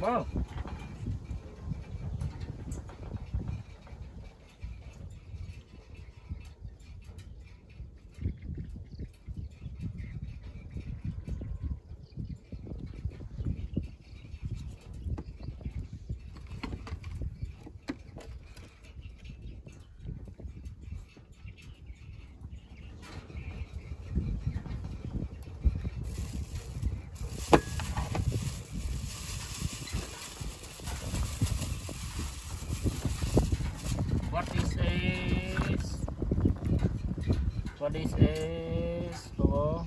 Come What is is? What is is? Bobo?